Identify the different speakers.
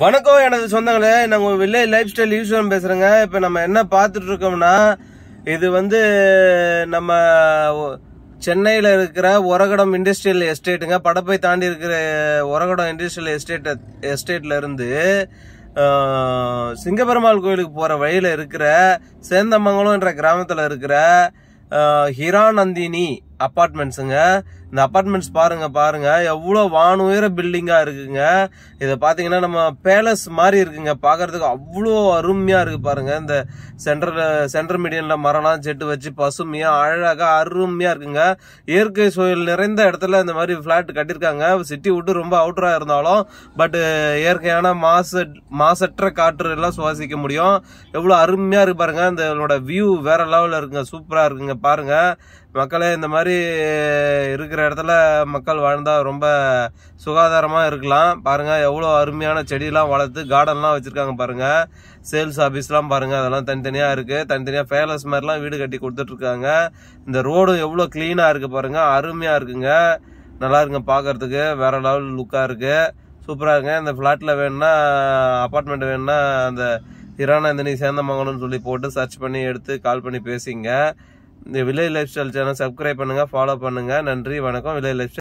Speaker 1: வணக்கம் எனது சொந்தங்களே. நாங்கள் வில்லேஜ் லைஃப் ஸ்டைல் யூஸ்வரம் பேசுறேங்க. இப்ப நம்ம என்ன பார்த்துட்டு இருக்கோம்னா இது வந்து நம்ம சென்னையில் சென்னையில இருக்கிற உரகடம் இண்டஸ்ட்ரியல் எஸ்டேட்டுங்க. படப்பை தாண்டி இருக்கிற உரகடம் இண்டஸ்ட்ரியல் எஸ்டேட் எஸ்டேட்ல இருந்து சிங்கபெருமாள் கோயிலுக்கு போற வழியில இருக்கிற சேந்தமங்கலம் என்ற கிராமத்துல இருக்கிற ஆஹ், ஹிராநந்தினி அப்பார்ட்மெண்ட்ஸுங்க இந்த அப்பார்ட்மெண்ட்ஸ் பாருங்க பாருங்க. எவ்வளோ வானுயர பில்டிங்காக இருக்குங்க. இதை பார்த்தீங்கன்னா நம்ம பேலஸ் மாதிரி இருக்குங்க. பார்க்கறதுக்கு அவ்வளோ அருமையாக இருக்குது பாருங்க. இந்த சென்ட்ரல் சென்ட்ரல் மீடியனில் மரம்லாம் செட்டு வச்சு பசுமையாக அழகாக அருமையாக இருக்குங்க. இயற்கை சூழல் நிறைந்த இடத்துல இந்த மாதிரி ஃப்ளாட் கட்டியிருக்காங்க சிட்டி விட்டு ரொம்ப அவுட்டராக இருந்தாலும் பட்டு இயற்கையான மாசு மாசற்ற காற்று எல்லாம் சுவாசிக்க முடியும். எவ்வளோ அருமையாக இருக்கு பாருங்க. இந்த வியூ வேற லெவலில் இருக்குங்க. சூப்பராக இருக்குங்க. பாருங்க. மக்களே இந்த மாதிரி இருக்கிற இடத்துல மக்கள் வாழ்ந்தால் ரொம்ப சுகாதாரமாக இருக்கலாம். பாருங்க எவ்வளோ அருமையான செடியெல்லாம் வளர்த்து கார்டன்லாம் வச்சுருக்காங்க பாருங்கள் சேல்ஸ் ஆஃபீஸ்லாம் பாருங்கள் அதெல்லாம் தனித்தனியாக இருக்குது தனித்தனியாக பேலஸ் மாதிரிலாம் வீடு கட்டி கொடுத்துட்ருக்காங்க. இந்த ரோடு எவ்வளோ க்ளீனாக இருக்குது பாருங்க அருமையாக இருக்குங்க. நல்லா இருக்குங்க பார்க்கறதுக்கு வேற லெவல் லுக்காக இருக்குது சூப்பராக இருக்குங்க. இந்த ஃப்ளாட்டில் வேணும்னா அப்பார்ட்மெண்ட் வேணும்னா அந்த ஹிரானந்தினி சேந்தமங்கலம்னு சொல்லி போட்டு சர்ச் பண்ணி எடுத்து கால் பண்ணி பேசிங்க. இந்த village lifestyle channel subscribe பண்ணுங்க ஃபாலோ பண்ணுங்க. நன்றி வணக்கம். Village life